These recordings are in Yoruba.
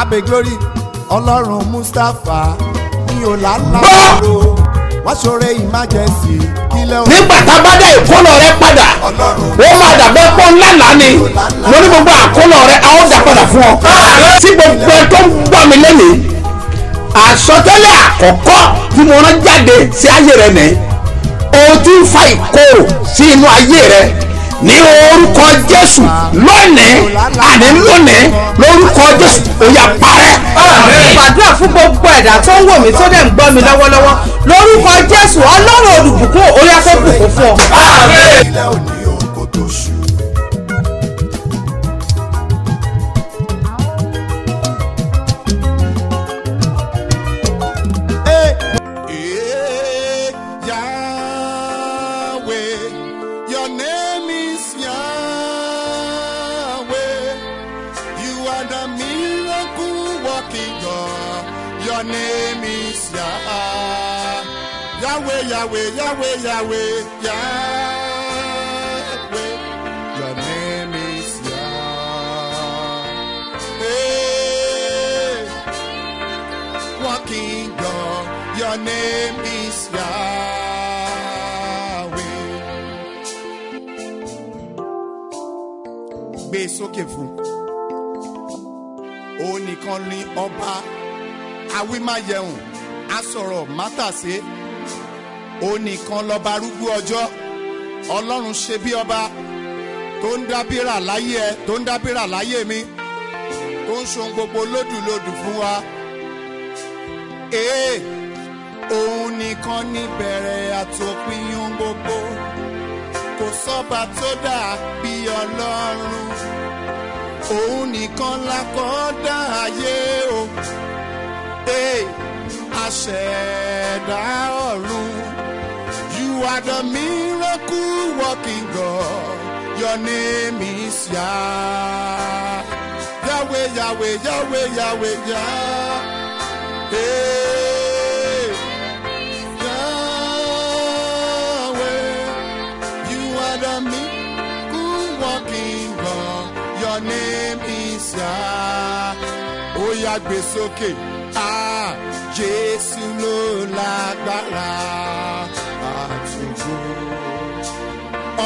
abe glory ọlọ́run mustapha ní ọ̀làlá ro wọ́n ṣoore emergency kílẹ̀ òun nígbà tá a bá dá ìkólọ rẹ padà. Ó máa dàbẹ́ pọ́ ńláńlá ni. Mo ní gbogbo àkólọ rẹ a ó dà padà fún ọ. tí gbogbo ẹ tó ń gbọ́ mi lẹ́nìí àsọtẹ́lẹ̀ àkọ́kọ́ tí mo rán jáde sí ayé rẹ nìyí o ti ń fa ìkorò sí inú ayé rẹ ní orúkọ jésù lónìí àní lónìí lórúkọ jésù ó yá parẹ́. gbàdúrà fún gbogbo ẹ̀dá tó ń wò mí tó dẹ̀ ń gbọ́ mi lọ́wọ́lọ́wọ́ lórúkọ jésù ọlọ́run olùbùkún orí afẹ́bùkún fún ọ. Yahweh, Yahweh, Yahweh, Yahweh, Yahweh. Your name is Yah. Hey, working God. Your name is Yahweh. Gbé sókè fún. Òun nìkan ni ọba awímáyẹun asọ̀rọ̀ mátàsé òun nìkan lọ́ba arúgbó ọjọ́ ọlọ́run ṣe bí ọba tó ń dábìrà láyé ẹ tó ń dábìrà láyé mi tó ń ṣohun gbogbo lódùlódù fún wa. Ee, òun nìkan ní bẹ̀rẹ̀ àtòpin ohun gbogbo kò sọ́ba tó dà bí ọlọ́run òun nìkan lákọ̀ọ́dá ayé o. Hey, aṣẹ̀dá ọ̀run. Are the miracle working God. Your name is Yah. Yahweh, Yahweh, Yahweh, Yahweh, Yah. Hey, Yahweh. You are the miracle working God. Your name is Yah. Ó yá gbé sókè. Ah, Jésù ló lágbára.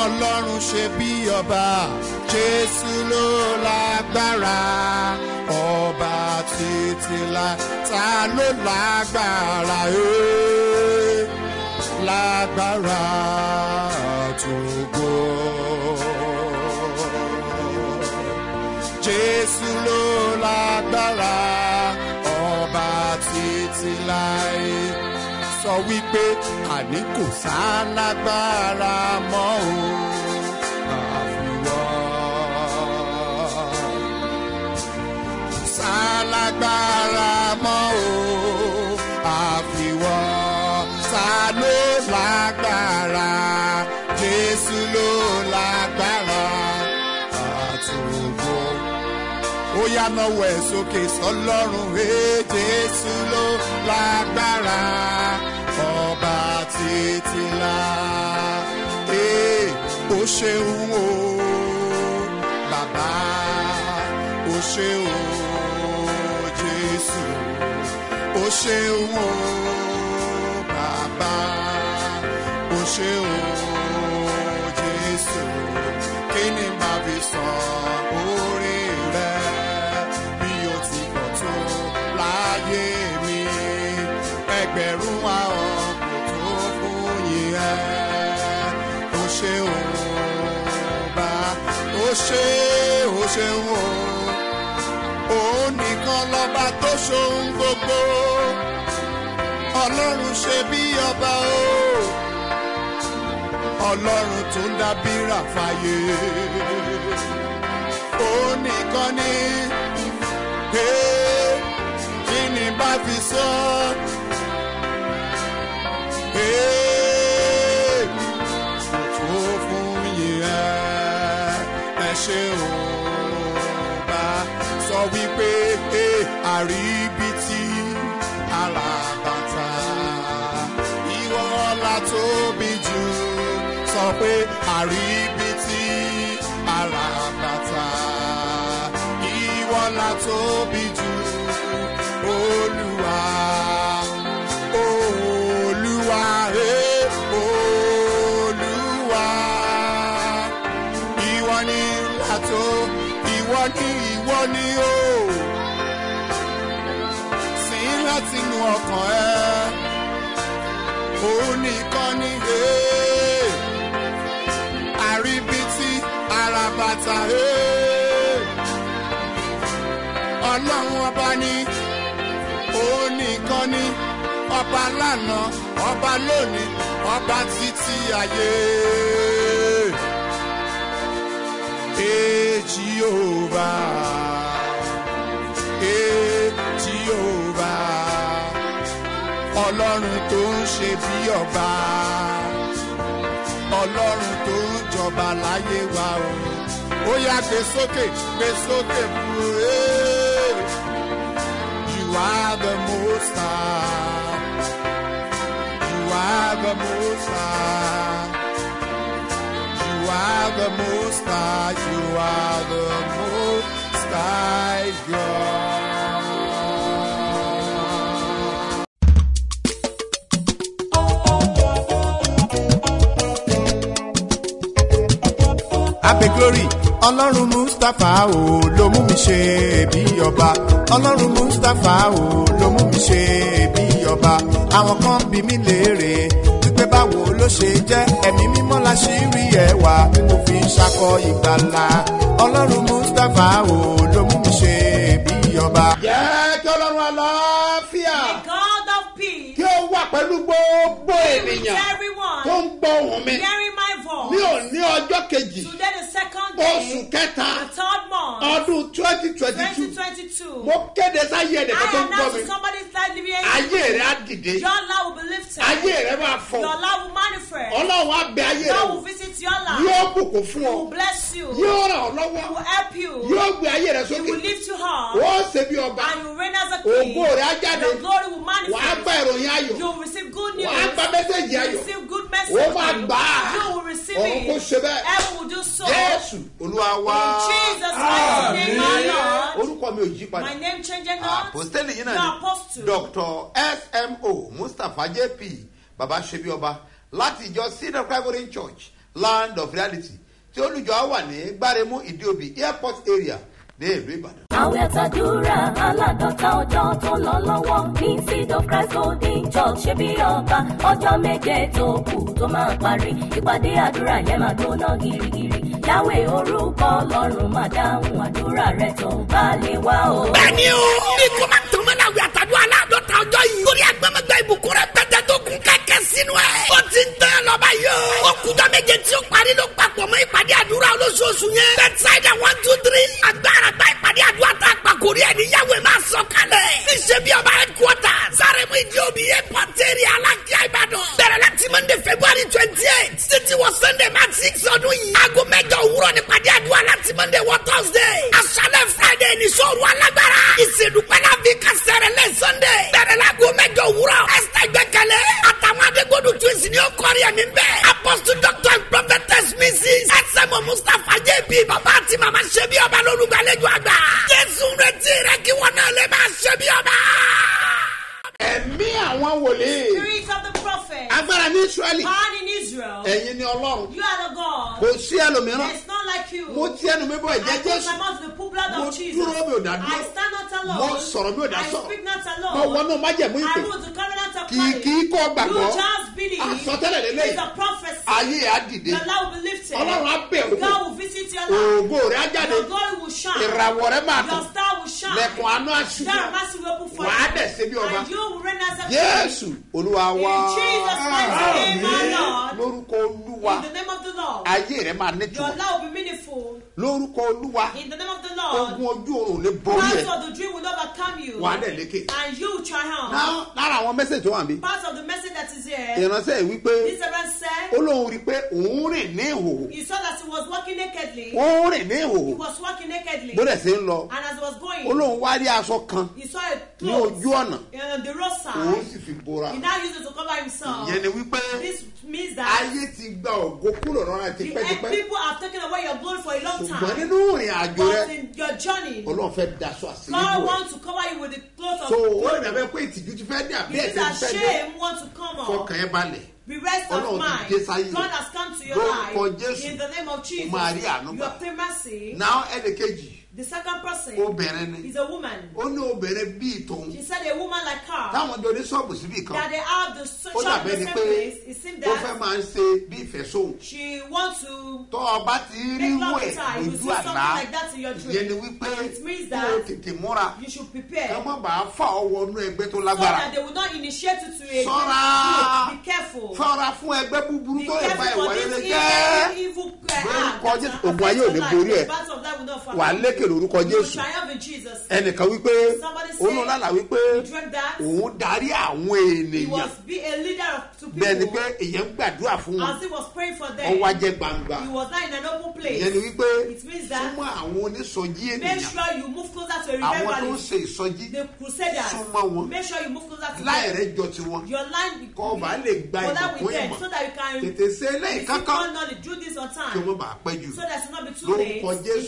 Ọlọ́run ṣe bí ọba. Jésù ló lágbára ọba títí la ta ló lágbára ee lágbára àtúgbò. Jésù ló lágbára ọba títí láé. Sọ wípé àní kò sálágbára mọ́ o. Sálágbára mọ́ o. Àfiwọ́. Ta ló lágbára? Jésù ló lágbára. Àtúgbò ó yá náwó ẹ̀ sókè sọlọ́run ee jésù ló lágbára ọba títí la ee ó ṣeun o bàbá ó ṣeun o jésù. Ó ṣeun o bàbá ó ṣeun o ṣe ó ṣeun o. Òun nìkan lọ́ba tó ṣohun gbogbo. Ọlọ́run ṣe bí ọba o. Ọlọ́run tó ń dábìrà fàyè òun nìkan ni. Kí ni bá fi sọ? Hey, òun bá sọ wípé hey, àríbítí alábàtà. Ìwọ ọlá tóbi jù sọ pé àríbítí alábàtà. Ìwọ ọlá tóbi jù ọkàn ẹ. Òun nìkan ni eh, àríbítí àràbàtà eh, ọlọ́run ọba ni òun nìkan ni. Ọba lánàá ọba lónìí ọba títí ayé. Ee Jehovah, ee ọlọ́run tó ń ṣe bí ọba, ọlọ́run tó ń jọba láyé wa o. Ó yá gbé sókè, gbé sókè fún ee. Eh. You are the most high. You are the most. You are the most. You are the most. Abe glory. Ọlọ́run mustapha o ló mú mi ṣe bí ọba. Ọlọ́run mustapha o ló mú mi ṣe bí ọba. Àwọn kan bí mi léèrè wípé báwo ló ṣe jẹ́. Ẹ̀mí mímọ́ la ṣì rí ẹwà tí mo fi ṣakọ ìgbàlà. Ọlọ́run mustapha o ló mú mi ṣe bí ọba. jẹ́ kí ọlọ́run àlàáfíà. God of peace, kí ó wà pẹ̀lú gbogbo ènìyàn everyone. tó ń gbọ́ ohùn mi ní òní ọjọ́ kejì. Today, the second oṣù kẹta. The third month, ọdún twenty twenty two. 2022. mo kéde sáyé ẹ̀dẹ̀kẹ́ tó ń gbọ́ mi. ayé rẹ̀ á dìde. Your love will be lifted. ayé rẹ̀ máa fọ̀. Your love will manifest. ọlọ́run á bẹ ayé rẹ̀ wò your life. yóò bùkún fún He ọ will bless you. yóò ràn ọ́ He lọ́wọ́ will help you. yóò gbé ayé rẹ̀ He sókè will lift you up. ó ṣe bí ọba And you will reign as a king. ògo rẹ̀ á jáde Your glory will wàá gba manifest. ìròyìn ayọ̀ You will receive good news. wàá gba mẹ́sẹ̀gì You ayọ̀ will receive good message. máa gbà á You will receive ọ̀run kò it. ṣe bẹ́ẹ̀ Heaven will do so. jésù olúwa wá In Jesus' mighty name, my Lord. orúkọ mi ò yí padà My name changing not. apostoli yìí náà Your ni apostle. dr smo mustapha jp baba ṣebi ọba láti ìjọ of calvary church land of reality tí olùjọ wà ní gbáremú ìdíòbí airport area ní ìlú ìbàdàn. àwẹ̀ àtàdúrà aládọ́ta ọjọ́ tó lọ lọ́wọ́ ní seed of christ golden church ṣe bí ọba ọjọ́ méje tó kù tó máa parí ìpàdé àdúrà yẹn máa gbóná girigiri yàwé orúkọ ọlọ́run máa dáhùn àdúrà rẹ tó bá lè wá o. bẹ́ẹ̀ni o ní kò máa tán mọ́lá wí àtàdúrà aláàdọ́ta ọjọ́ yìí. lórí agbẹ́mọ̀gbẹ́ ìbùkún rẹ tó kẹ́kẹ́ sínú ẹ̀. ó ti ń tán lọ́ba yìí o. ó kújọ méje tí ó parí ló papọ̀ mọ́ ìpàdé àdúrà olóṣooṣù yẹn. bẹ́tísáìdà one two three. agbára gba ìpàdé àdúrà tá a pàkórí ẹ̀ níyàwó máa sọ kalẹ̀. níṣẹ́ bí ọba headquarter sáremu ìdí omi airport area alákíá ìbàdàn. bẹ̀rẹ̀ láti monday february twenty eight títí wọ sunday march six ọdún yìí. aago mẹ́jọ òwúrọ̀ nípàdé àdúrà láti monday wọ thursday. aṣálẹ̀ friday ní sọ́ọ̀rù alágbára. ìsèdúpẹ́ ẹ̀mí bẹ́ẹ̀. apostle doctor and prophetess mrs. ẹsẹ̀mọ̀ mustapha jp bàbá àti màmá ṣe bí ọba lólùgbàlejò àgbà. jésù ń retí rẹ kí wọn náà lè máa ṣe bí ọba. ẹ̀mí àwọn wòlíì Spirit of the prophet. agbára ní israẹli Man in Israel. ẹ̀yin ni ọlọ́run You are the God. Kò sí ẹlòmíràn. Mo ti ẹnu mi bọ I ẹ̀jẹ̀ jésù. Mo dúró mi ò dá dúró. I stand not alone. Mo sọ̀rọ̀ mi ò dá sọ̀rọ̀. mo alone. wọnú májẹ̀mú ìpè. Kì í kì í kọ́ gbàgbọ́. You just believe. àsọtẹ́lẹ̀ lélẹ̀ It's a prophecy. ayé á dìde. Ọlọ́run á bẹ̀ wò God will visit your life. ògo rẹ̀ á jáde. Your glory will shine. ìràwọ̀ rẹ̀ máa tàn. star will shine. lẹ̀kùn àánú for wàá dẹ̀ ṣe bí ọba. Jésù olúwa wá lórúkọ olúwa. In ayé rẹ̀ máa Your nítumọ̀ love will be meaningful. lórúkọ olúwa In the name of the Lord. ogun ojú oorun lè borí ẹ̀ of the dream will overcome you. wàá dẹ̀ lékè. And you triumph. Náà, lára àwọn mẹ́sẹ̀jì tó wà níbí Part of the message that is here. ìránṣẹ́ wípé This servant said ó lóun rí i pé òun rìn ní ìhòòhò he saw that he was walking nakedly. ó rìn ní He ìhòòhò was walking nakedly. bó dẹ̀ ṣe ń lọ And as he was going, ó lóun wá rí aṣọ kan he saw a ní clothes ojú ọ̀nà on the òun roadside. sì fi bora He now uses it to cover himself. ìyẹn ni wípé This means that ayé ti gba ògo kúrò the tipẹ́tipẹ́ people have taken away your glory for a long ṣùgbọ́n time. nínú ìrìn àjò But rẹ in your journey, ọlọ́run fẹ́ daṣọ àṣírí God bò ẹ́ wants to cover you with the cloth of so ó glory. abẹ́ pé ìtìjú ti fẹ́ dé àbí ti fẹ́ dé shame want to come up. fọkàn ẹ balẹ̀ Be rest of mind. God rẹ̀. has come to your life. In the name of Jesus. àánú You obtain mercy. náà ẹnìkejì The second person obìnrin ni. is a woman. ó ní obìnrin bíi tòun She said a woman like her. Táwọn jọ ní ṣọ́ọ̀bù síbì kan. That they have the dàbẹ́ in the same place. It seemed ó fẹ́ that máa ń ṣe bí ìfẹ́ sóhun she wants to o bá ti rí wẹ̀ lójú àlá that ìyẹn ni wípé It means that tètè múra. you should ká prepare má bàa fà ọ́ wọnú ẹgbẹ́ tó so lágbára. that they will not initiate you to a group. Be careful. fọ́ra fún ẹgbẹ́ búburú Be tó lè careful ìwà for rere this jẹ́. evil, evil uh, Lórúkọ act Jésù, that ogun ayé ò lékè lórúkọ jésù. ẹnìkan wípé say- olùlànà wípé òun darí àwọn ènìyàn. bẹ́ẹ̀ ni pé èèyàn ń gbàdúrà fún wọn. Them. wá jẹ́ gbangba. ìyẹn ni wípé súnmọ́ àwọn onísọjí make ènìyàn sure you move closer to a àwọn tó ń ṣe ìsọjí súnmọ́ wọn. láì rẹ̀ jọ tiwọn. Kọ́ ọba lè gba ìbùkún ìmọ̀. tètè ṣe eléyìí kankan. kí wọ́n bá pẹ́ jù. Lórúkọ jésù.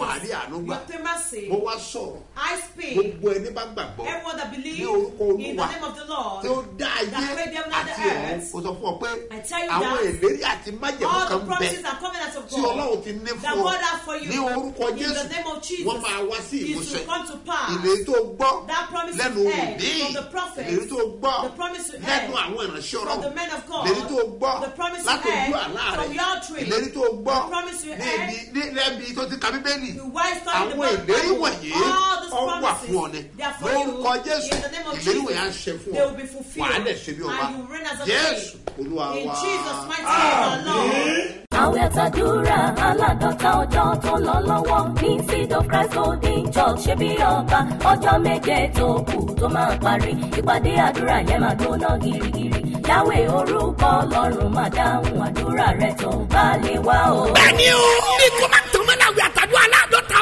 name àánú You gbà obtain mercy. mo wá sọ̀rọ̀. I speak. gbogbo ẹni bá gbàgbọ́. Everyone that believes ní orúkọ in the olúwa. name of the Lord. tí ó dá ayé that the àti earth. kò sọ fún ọ pé I tell you àwọn that ìlérí àti májèmú All kan the bẹ promises and covenants of tí God ọlọ́run ti ní that fún ọ. God has for you ní orúkọ in jésù the name of Jesus wọ́n máa wá sí is ìmúṣẹ. to come to pass. ìlérí tó gbọ́ That promise lẹ́nu you heard òbí from the prophets, ìlérí tó gbọ́ the promise you lẹ́nu heard àwọn ìránṣẹ́ from ọlọ́run. the men of God, ìlérí tó gbọ́ the promise látòjú heard àlá rẹ̀. from your tree, ìlérí tó gbọ́ the promise ní heard ibi ní lẹ́bi tó ti ka bíbélì. The the àwọn ìlérí wọ̀nyí ọ wà promises, fún ọ ni. lórúkọ jésù In the name of ìlérí wọ̀nyí á Jesus, ṣe fún they ọ. will be fulfilled. wàá dẹ̀ ṣe bí ọba. And you reign as a jésù olúwa In wa Jesus' mighty name, our Lord. àwẹ̀ àtàdúrà aládọ́ta ọjọ́ tó lọ lọ́wọ́. Ní seed of christ golden church ṣe bí ọba. Ọjọ́ méje tó kù tó máa parí. Ìpàdé àdúrà yẹn máa gbóná girigiri yàwé orúkọ ọlọ́run máa dáhùn àdúrà rẹ tó bá lè wá o. bẹ́ẹ̀ni o bí kò máa tán mọ́ náà wí àtàdúrà aláàdọ́ta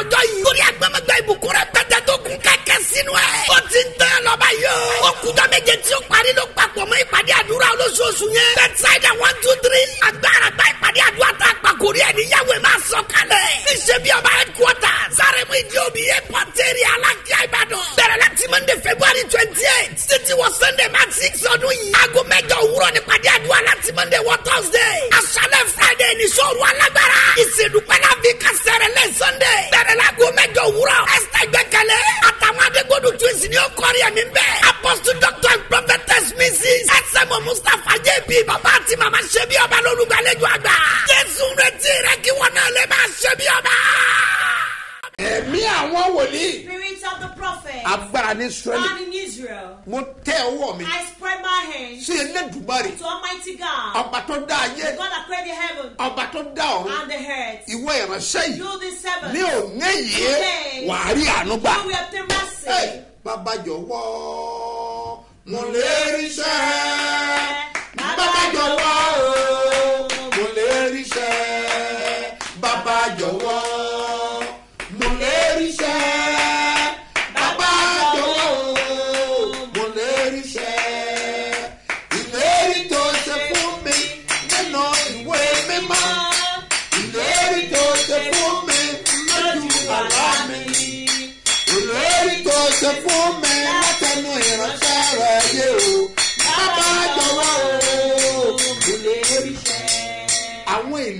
ọjọ́ yìí. torí agbẹ́mọ̀gbẹ́ ìbùkún rẹ̀ pẹ́tẹ́ tó kún kẹ́kẹ́ sínú ẹ̀. ó ti ń tán lọ́ba yìí ó kújọ́ méje tí ó parí ló papọ̀ mọ́ ìpàdé àdúrà olóṣooṣù yẹn. bẹ́tísáìdà one two three. agbára gba ìpàdé àdúrà tá a pa kórí ẹ̀ níyàwó ẹ̀ máa sọ kalẹ̀. níṣẹ́ bí ọba headquarter sáremu ìdí omi airport area alákíá ìbàdàn. bẹ̀rẹ̀ láti monday february twenty eight títí wọ sunday march six ọdún yìí. aago mẹ́jọ òwúrọ̀ nípàdé àdúrà láti monday wọ thursday. aṣálẹ̀ friday ní sọ́ọ̀rù alágbára. ìsèdúpẹ́ náà fi kásẹ̀rẹ̀ lẹ́ sunday. bẹ̀rẹ̀ láago mẹ́jọ òwúrọ̀. ẹsẹ̀ gbẹ̀kẹ̀lé. àtàwọn adégbòdù twins ni ó kọrin ẹ̀mí bẹ́ẹ̀. apostle doctor and prophetess mrs. ẹsẹ̀mọ mustapha jb bàbá àti màmá ṣe bí ọba lólùgbàlejò àgbà. jésù retí rẹ kí wọn náà lè máa ṣe bí ọba. Ẹ̀mí àwọn wòlíì. Spirit of the prophet. Agbára ní israẹli and in Israel. mo tẹ ọwọ́ mi. I spread my hands sí elédùmarè. To Almighty God, ọba tó dá ayé. God that created the heaven. Ọba tó dá ọ̀run. And the earth. ìwọ ìránṣẹ́ yìí. You this seven. ní òní yìí wàá rí àánú gbà. You will obtain mercy. Bàbá jọ̀wọ́. Mo lè ríṣẹ́ bàbá jọ̀wọ́ o. Mo lè ríṣẹ́ bàbá jọ̀wọ́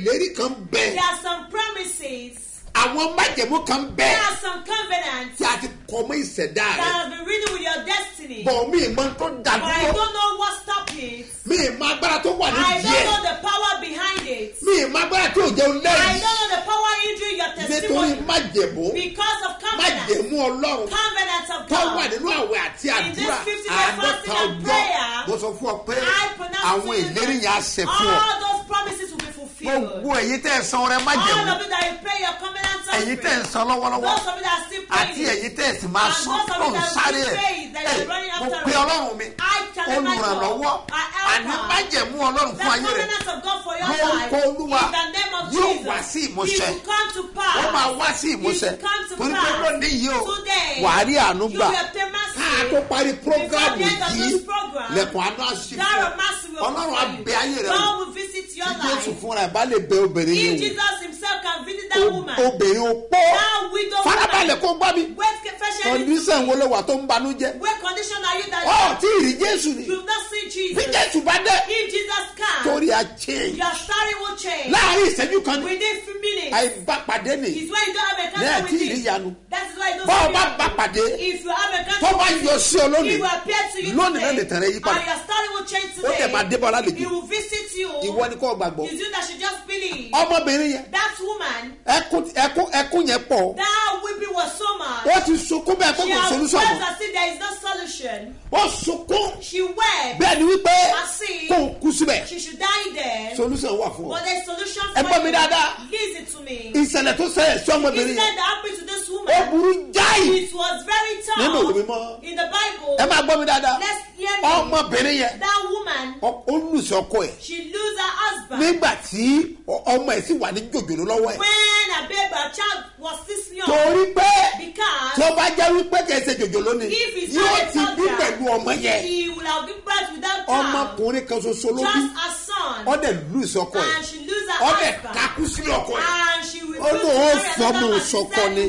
ìlérí kan bẹ There are some promises. àwọn májèmú kan bẹ There are some covenants tí a ti kọ mọ ìṣẹ̀dá that rẹ̀ have been written with your destiny. bọ̀ mí ìmọ̀ tó But I dàdúró don't know what stopped it. mí ìmọ̀ agbára tó wà ní I don't díẹ̀ know the power behind it. mí ìmọ̀ agbára tó jẹun I lẹ́yìn don't know the power injury your nítorí testimony májèmú because of covenants. májèmú ọlọ́run Covenants of tó wà God. nínú àwẹ̀ àti In this àdúrà 50 day fasting and prayer, mo sọ fún ọ pé I àwọn ìlérí yẹn á ṣe that fún ọ all those promises. Gbogbo èyí tẹ́ ẹ san rẹ your covenant èyí tẹ́ ẹ san lọ́wọ́lọ́wọ́. Àti èyí tẹ́ ẹ sì máa san tó ń sáré ẹ̀. mo pe ọlọ́run mi. Olùrànlọ́wọ́. Àní her. májèmú ọlọ́run fún ayé rẹ̀. lórúkọ olúwa yóò wá sí ìmúṣẹ. Ó máa wá sí ìmúṣẹ. Torí pé lónìí yìí o Today, wà á rí àánú gbà mercy. káà tó parí programu yìí. lẹ́kùn àánú àṣì Door of mercy will ọlọ́run open abẹ ayé rẹ. Wò tí jésù life. fúnra ẹ̀ bá lè bẹ obìnrin yìí wò. Jesus himself can visit that O- woman, obìnrin that widow farabalẹ̀ kó gbọ́ mi. kọ́ndíṣàn wo ló wà tó ń banú jẹ́? What condition are you that ọ̀ tí ì rí jésù ni. Bí jésù bá dé torí a change. your story will change. láàárín ìṣẹ́jú kan àìbá pàdé nì is when you don't have a ní ẹ̀ encounter tí with ì rí him. yanu. That is why you don't bọ́ ọ see bá bá pàdé tó bá encounter yọ sí ọ lónìí lónìí náà lè tẹ̀lé yí padà. ó dẹ̀ máa dé bọ́ lálejò. ìwọ ni kò gbàgbọ́. Ọmọbìnrin yẹn. Ẹkún yẹn pọ̀ that weeping was so much. Ó ti sunkún bẹ́ẹ̀ She kò has solúsọ̀ wept mọ́ as if there is no solution. ó sunkún She wept. bẹ́ẹ̀ ni wípé As kò kú síbẹ̀ she should die there. solúsọ̀ wà fún ọ But there's solution Ẹ for gbọ́ mi you. dáadáa. Listen to me. ìṣẹ̀lẹ̀ tó ṣẹlẹ̀ sí ọmọbìnrin yẹn that happened to this ó woman, burú jáì it was very nínú òwe tough. mímọ́ In the Bible, ẹ máa gbọ́ mi dáadáa let's hear me. ọmọbìnrin yẹn That woman, ó lùsì ọkọ ẹ̀ she lose her husband. nígbà tí ọmọ ẹ̀ sì wà ní jòjòló lọ́wọ́ ẹ̀ When her baby, her child was still young. torí pé Because tí ó bá jẹ́ wípé kìí ṣe jòjòló ni yóò ti bí pẹ̀lú ọmọ yẹn ọmọkùnrin kan ṣoṣo ló bí Just a son. ó dẹ̀ lùsì ọkọ ẹ̀ And she lose her ó dẹ̀ husband. takú sílé ọkọ ẹ̀ Ó lóun ó marry fi another ọmọ man. She sọkọ ni.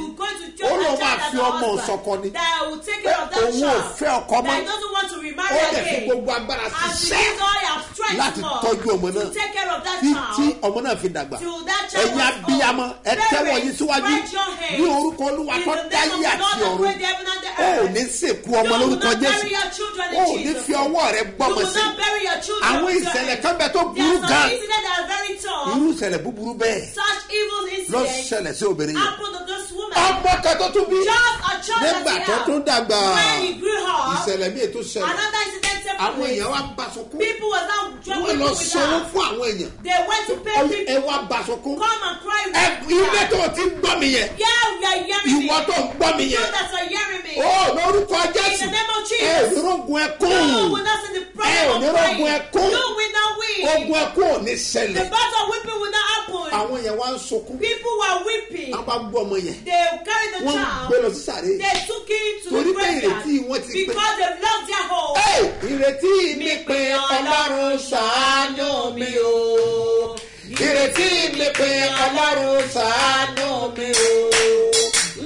Ó her máa fi ọmọ sọkọ ni. Pé òun ò fẹ́ ọkọ mọ́. Ó dẹ̀ fi again. gbogbo agbára ṣiṣẹ́ láti tọ́jú ọmọ náà títí ọmọ náà fi dàgbà ẹ̀yin abiyamọ ẹ tẹ́wọ̀ yín síwájú ní orúkọ olúwa tó the the àti ọ̀run. ó ní You ọmọ lórúkọ jésù. ó ní fi ọwọ́ rẹ gbọ́mọ sí. àwọn ìṣẹ̀lẹ̀ kan bẹ tó burú gan. irú ìṣẹ̀lẹ̀ búburú bẹ́ẹ̀. Lọ ṣẹlẹ̀ sí obìnrin woman. ọmọ kan tó tún bí. Nígbà tó tún dàgbà. Ìṣẹ̀lẹ̀ míì tó ṣẹlẹ̀. Àwọn èèyàn wá bá now wọ́n lọ sanwó fún àwọn èèyàn. They went to pay ẹ wá bá with ilé tó ti gbọ́ mi yẹn. Ìwọ tó ń gbọ́ mi yẹn. ó lórúkọ In jésù. ẹ ònírògùn ẹkún. Ẹ ònírògùn ẹkún. Ogun ẹkún ò ní ṣẹlẹ̀. Àwọn yẹn wá ń sunkún. People were weeping. wọn bá gbọ́ ọmọ yẹn. Wọ́n gbé lọ sí sàré They took him to Torí the pé ìrètí wọn ti pé. ìrètí mi pé ọlọ́run ṣàánú mi o. Ìrètí mi pé ọlọ́run ṣàánú mi o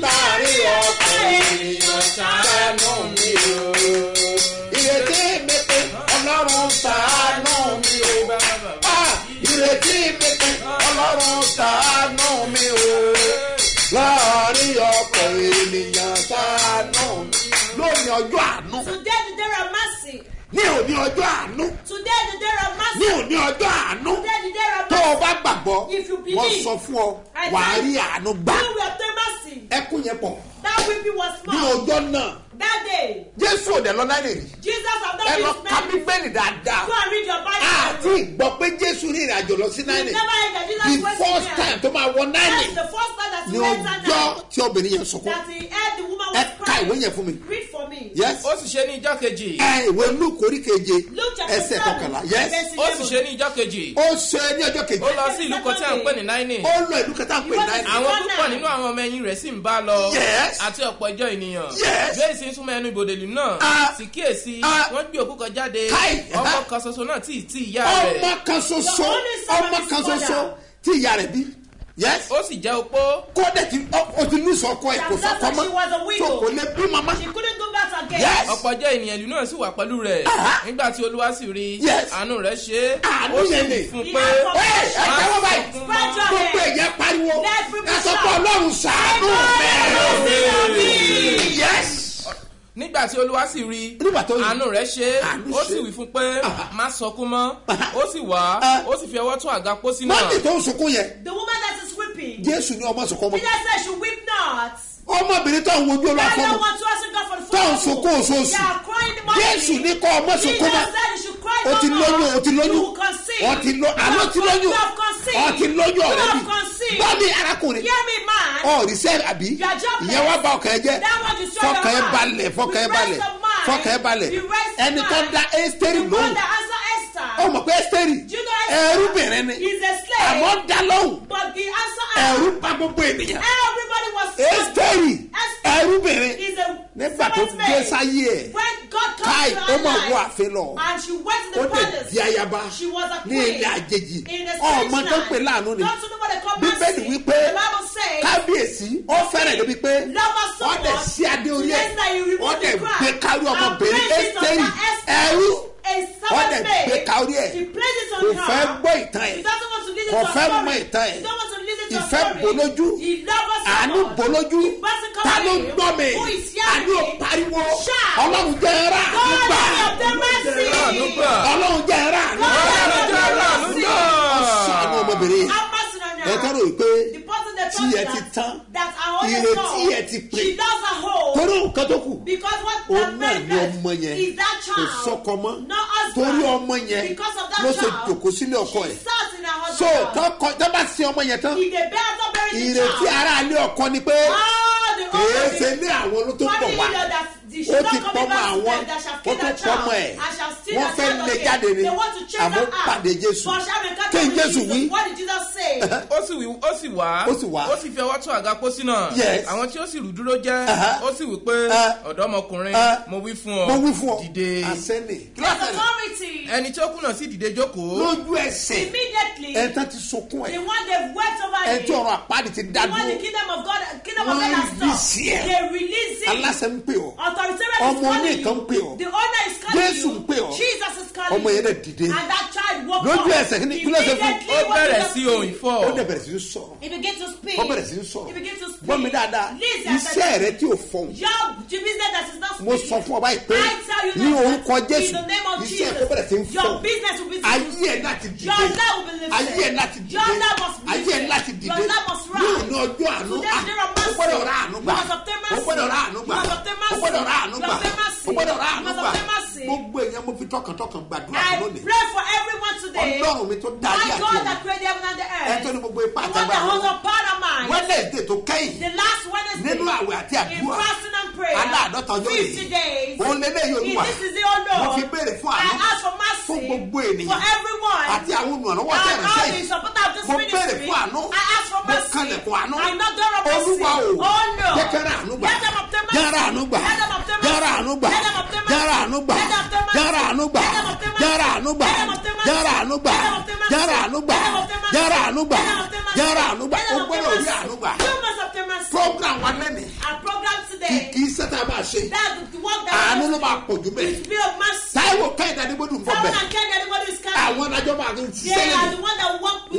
ọ̀pọ̀ ènìyàn ṣàánú mi o. Ìrètí mi pé ọlọ́run ṣàánú mi o. Ah, ìrètí mi pé ọlọ́run ṣàánú mi o. Láàrin ọ̀pọ̀ ènìyàn ṣàánú mi. Lónìí ọjọ́ àánú. Today the day of mercy. Ní òní ọjọ́ àánú Today the day of ní mercy. òní ọjọ́ àánú Today the day of tó o mercy. bá gbàgbọ́ If you believe, wọ́n sọ fún ọ I wàá rí you, àánú gbà You will obtain mercy. ẹkún yẹn pọ̀ That weeping was ní small. ọjọ́ náà That day, jésù òde lọ náírà rí Jesus have ẹ not lọ been ka smelled. bíbélì dáadáa Go and read your àti Bible. ìgbọ́ pé jésù ní ìrìn àjò lọ sí You náírà never heard that Jesus the first to time tó máa wọ náírà That's the first time that ní he went ọjọ́ there. tí obìnrin yẹn sunkún That he heard the woman ẹ was ka ìwé crying. yẹn fún mi Me. yes. Ó sì ṣe ní ijọ́ kejì. Ẹ ìwé luke orí keje ẹsẹ̀ kọkànlá. Yes. Ó sì ṣe ní ijọ́ kejì. Ó ṣe ní ọjọ́ kejì. Ó lọ sí ìlú kan tí à ń pè ní náínì ó lọ ìlú kẹta ń pè náírà àwọn púpọ̀ nínú àwọn ọmọ ẹ̀yìn rẹ̀ sì ń bá lọ. Yes. àti ọ̀pọ̀ ìjọ ènìyàn. Yes. bẹ́ẹ̀ sì ń súnmọ́ ẹnu ibodè ìlú náà. Ah. sì kíyèsí Ah. wọ́n gbé òkú kan jáde. Káì. ọmọ kan ṣoṣo náà tí ì tí ìyá ọmọ rẹ̀. Kan ṣoṣo ọmọ kan ṣoṣo tí ìyá rẹ̀ bí. Yes. Ó sì jẹ́ opó. Kó dẹ̀ ti o ti ní sọkọ ẹ̀ kò was a mọ́. tó kò lè bí mama Yes. ọ̀pọ̀ ìjọ ènìyàn ìlú náà sì wà pẹ̀lú rẹ̀. Ah. nígbà tí olúwa sì rí Yes. àánú rẹ̀ ṣe ó sì ni. fún pé has ẹ compassion. ẹ tẹ́wọ́ báyìí. Gbogbo èèyàn pariwo. Ẹ sọ pé ọlọ́run ṣàánú mẹ́rin yes. Nígbà tí olúwa sì rí tó àánú rẹ̀ ṣe ó sì wí fún pé Aha. má sọkún mọ́. Aha. ó sì wá ó sì fi ọwọ́ tún àga pósí náà. Mọ́tì tó ń sunkún yẹn. The woman that is weeping. jésù ní ọmọ sunkún mọ́. Jesus said she weep not. Ọmọbìnrin tó ń wojú for the tó ń sunkún oṣooṣù. Jésù ní kọ́ ọmọ sunkún mọ́. o ti lóyún o ti lóyún. O ti You àlọ́ ti lóyún. o ti lóyún ọ̀rẹ́ mi gbọ́dí arákùnrin ọ̀rì sẹ́ àbí? Ìyẹn wá bá ọkàn ẹ jẹ́. Fọkàn ẹ balẹ̀ fọkàn ẹ balẹ̀ fọkàn ẹ balẹ̀. Ẹni tó dá ẹ́sítẹ́rì The lóhùn. ó mọ̀ pé Esther? ẹrúbìnrin ni. Àmọ́ dá lóhùn. Ẹrú bá gbogbo ènìyàn tó dé sáyé ẹ̀ káì ó mọ̀ wọ àfẹ́ lọ ó lè di ayaba ní ilẹ̀ àjèjì. ọmọ tó pè láàánú ni. Bíbélì wípé kábíyèsí ó fẹ́rẹ̀ lóbi pé ọ̀dẹ̀ sí adé orí ẹ̀. Ọ̀dẹ̀ gbé kárí ọmọbìnrin ẹ̀sítẹ́rì ẹ̀rú. Ọ̀dẹ̀ gbé kárí ẹ̀. Kò fẹ́ gbọ́ ìtàn ẹ̀. Kò fẹ́ mọ ìtàn ẹ̀ ìfẹ́ bolójú. Àánú bolójú. Ta ló gbọ́ mi? Àánú pariwo. Ọlọ́run jẹ́ ẹ̀rá àánú gbà. Ọlọ́run jẹ́ ẹ̀rá àánú gbà. Ọ̀sán àwọn ọmọbìnrin. Ẹ̀ kárò pé tí ẹ ti tán ìrètí ẹ ti pè. torí nǹkan tó kù. Òun náà ni ọmọ yẹn. kò sọkọ mọ́. torí ọmọ yẹn ló ṣe jòkó sílé ọkọ ẹ̀. so tọ́ba sin ọmọ yẹn tán ìrètí aráalé ọkọ ni pé kèé ṣe ní àwọn ló tó ń bọ̀ wá ó ti pọ́mọ àwọn ó tún pọ́mọ ẹ̀. Wọ́n fẹ́ lè jáde ni. àmọ́ pàdé jésù. Kí n jésù wí. ó sì wí ó sì wá. Ó sì wá. Ó sì fi ọwọ́ tún àga pósí náà. Àwọn tí ó sì rù dúró jẹ́ ó sì wí pé ọ̀dọ́mọkùnrin mo wí fún ọ. Mo wí fún ọ. Dìde. Ẹni tí ó kùnà sí dìde jókòó. Lójú ẹsẹ̀. Ẹ̀ tán ti sunkún ẹ̀. Ẹ̀ tí ọ̀rọ̀ àpáàdì ti dá dúró wọ́n release ẹ̀. Aláṣẹ ń pè ọ́ ọmọ oníkan pè ọ́. Jésù ń pè ọ́. Ọmọ yẹn dẹ̀ dìde. Lójú ẹsẹ̀ kí ni kí ló ṣe fún ọ bẹ̀rẹ̀ sí òyìn fọ́ ọ. Dẹ̀ bẹ̀rẹ̀ sí sọ̀rọ̀ ọ bẹ̀rẹ̀ sí sọ̀rọ̀ gbọ́n mi dáadáa. Iṣẹ́ rẹ tí o fọ̀ mo sọ fún ọ báyìí pé ní orúkọ jésù iṣẹ́ kó bẹ̀rẹ̀ sí fọ̀ ayé ẹ̀ láti dìde. Ayé ẹ̀ láti dìde. Ayé ẹ̀ láti dìde. Ní òní ọjọ́ àánú ah, gbà ó gbọ́dọ̀ rà àánú gbà. Ó gbọ́dọ̀ rà àánú gbà. ó gbọ́dọ̀ rà ráàánú gbà mo gbọ́dọ̀ ráàánú gbà gbogbo èèyàn mo fi tọkàntọkàn gbàdúrà lónìí. I pray for everyone today. Mi tó dáyé àti. My God that created heaven and the earth. Ẹ tó ní gbogbo ipá àtàgbà lọ́wọ́. The one that paramount. Tó kẹ́yìn. The last Wednesday. Nínú àwẹ̀ àti àdúrà. In fasting and prayer. Aláàdọ́ta ọjọ́ yìí. Òun lé lẹ́yìn olúwa. This is the honor. Mo fi béèrè fún àánú. I ask for mercy. Fún gbogbo ènìyàn. For everyone. Àti àwọn olùrànlọ́wọ́ tẹ̀ mí sẹ́yìn. Mo béèrè fún àánú. I ask for mercy. Mo kalẹ̀ fún àánú. I knock door of mercy. Olúwa o. Oh, Jẹ́ kẹ́rẹ́ àánú gbà jara àánú gbà. Yára àánú gbà. Yára àánú gbà. Yára àánú gbà. Yára àánú gbà. Yára àánú gbà. Yára àánú gbà. Yára àánú gbà. O gbọ́dọ̀ rí àánú gbà. Program wa lẹ́nu. Kìkì sẹ́tà bá ṣe. Àánú ló máa pọ̀ jù bẹ́ẹ̀. Táìwò káyọ̀dé adigbodò ń bọ̀ bẹ́ẹ̀. Àwọn adájọ́ máa ń sẹ́yìn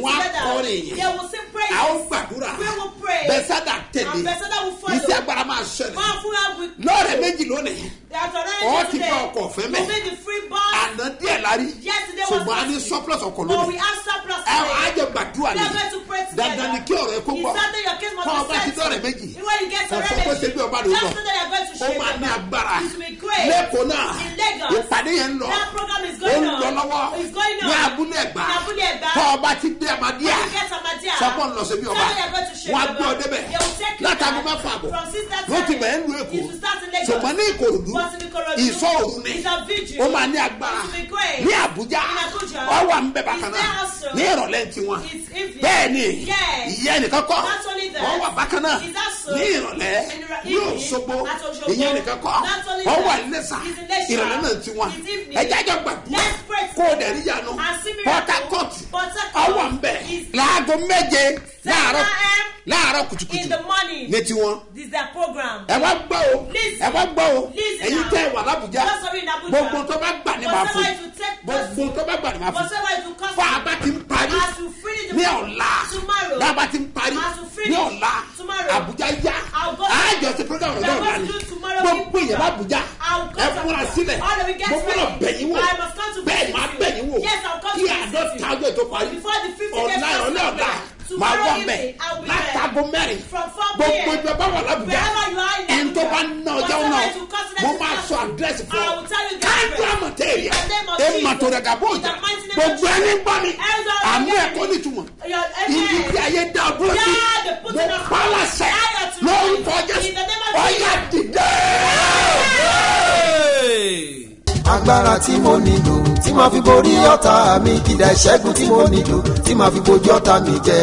wọn á kọ́ ọ̀rẹ́ yẹn àwọn gbàdúrà pray. bẹ̀sẹ̀dá tẹ̀lé iṣẹ́ agbára máa ṣẹlẹ̀. máa fún ẹ̀bùn. lọ́ọ̀rẹ̀ méjì lónìí. ọ̀ ti bá ọkọ̀ fẹ́ mẹ́. àná díẹ̀ lárí. ṣùgbọ́n a ní surplus ọkọ̀ lónìí. ẹ wà á jẹ gbàdúrà ni. dandan ni kí ọ̀rọ̀ ẹ kó pọ̀. kọ́ ọba ti dọ̀rẹ̀ méjì. ọ̀sán pé ṣe bí ọba rẹ̀ lọ. ó máa ní agbára. lẹ́kọ̀ọ́ náà ìpàdé yẹn lọ. ó ń lọ lọ́wọ́ ní abúlé ẹ̀gbá. kọ́ ọba ti dé àmàdíà. sọ gbọ́ débẹ̀ látàgbé má fà bọ̀. lótì mẹ́ lu èkó. Sọ̀mọ́ ní ìkòròdú ìsọ̀ òru ni. Ó máa ní agbára. Ní àbújá ọwà ń bẹ bákan náà. ní ìrọ̀lẹ́ ti wọn. Bẹ́ẹ̀ ni ìyá ẹnìkan kọ́. Ọwà bákan náà. Ní ìrọ̀lẹ́ ní òṣogbo ìyá ẹnìkan kọ́. Ọwà nẹ́sà. Ìrọ̀lẹ́ náà ti wọn. Ẹ̀jẹ̀ àjọ gbàdúrà. Kó o dẹ̀ níyanu port harcourt. Ọwà ń bẹ. láago méje láàárọ̀. láàárọ̀ láàárọ̀ kùtùkùtù. ní tiwọn. ẹ wá gbọ́ o. Ẹ wá gbọ́ o. Ẹ̀yin tẹ́ wà lábùjá gbogbo tó bá gbà ní màá fún. Gbogbo tó bá gbà ní màá fún. Fún abá ti ń parí. gbogbo ìgbà báwọn alábùdá ẹni tó bá ná ọjọ́ náà. mo máa sọ àdírẹ́sì fún ọ. Káàkiri àmọ̀tẹ́rì ẹ màtòrẹ̀gà bóòjà gbogbo ẹni ń bọ́ mi. Àmú ẹ̀kọ́ nìtumọ̀ ibi tí ayé dá ọdún sí. Mo pààlà sẹ́ lórúkọ jésù. Ọ̀yà dìde. agbára tí mo nílò tí màá fi borí ọ̀tá mi ìdá ìṣẹ́gun tí mo nílò tí màá fi bojú ọ̀tá mi jẹ.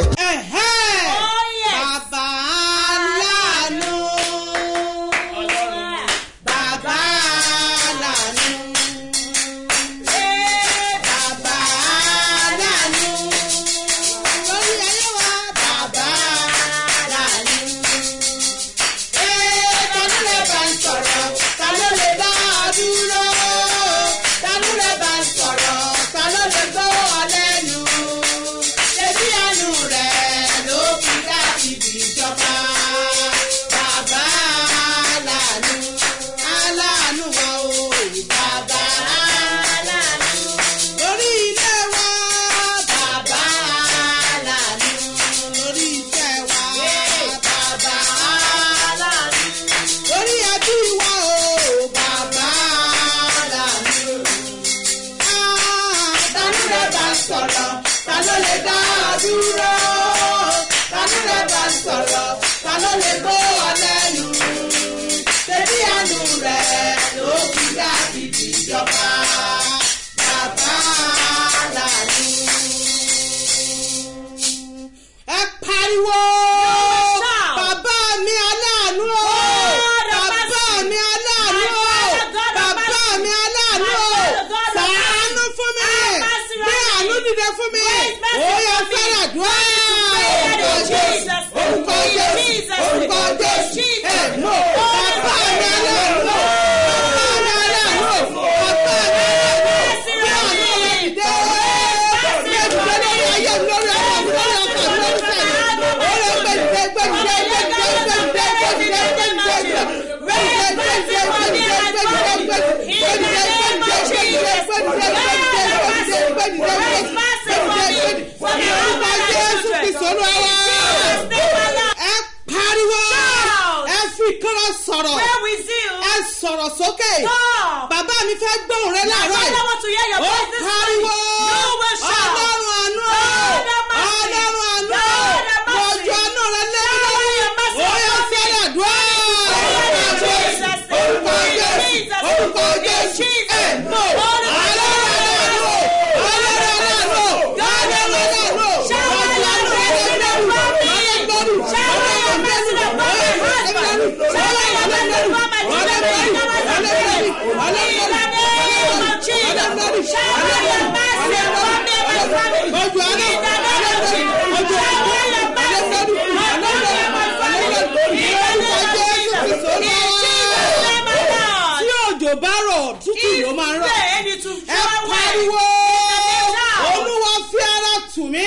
Sọ̀rọ̀. Ẹ sọ̀rọ̀ sókè. Bàbá mi fẹ́ gbóhùn rẹ láàárọ̀ yìí. ó pariwo ọlọ́run àánú ọlọ́run àánú lọ́jọ́ àánú rẹ lẹ́yìn ó yẹ fẹ́rẹ̀ dùn orúkọ jésù orúkọ jésù ẹ mọ ọlọ́run àánú ọlọ́run àánú ọlọ́run àánú lọ́jọ́ àánú rẹ lẹ́yìn ọlọ́run tí òjò bá rọ̀ tútù ló máa rọ̀ ẹ pariwo olúwa fi ara tù mí.